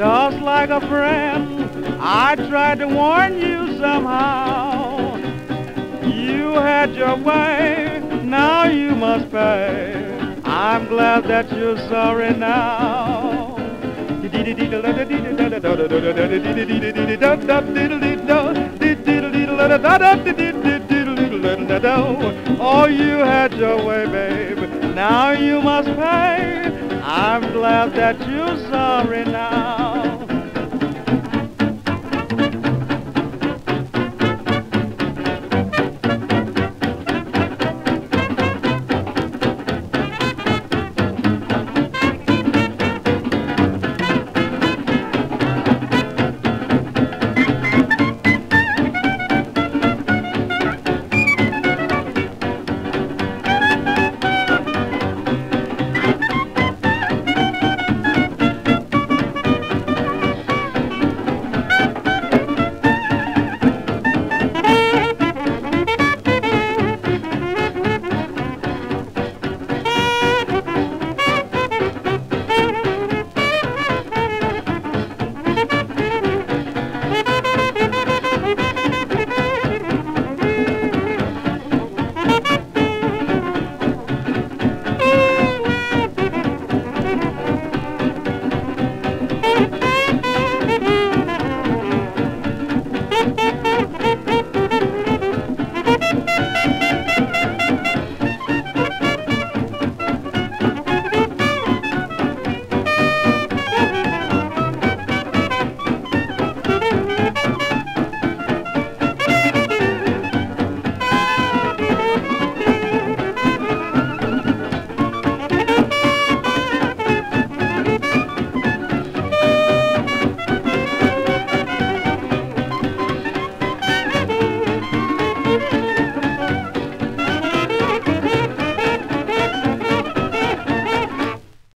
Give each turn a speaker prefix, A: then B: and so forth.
A: just like a friend. I tried to warn you somehow. You had your way, now you must pay. I'm glad that you're sorry now. Oh, you had your way, babe. Now you must pay. I'm glad that you're sorry now.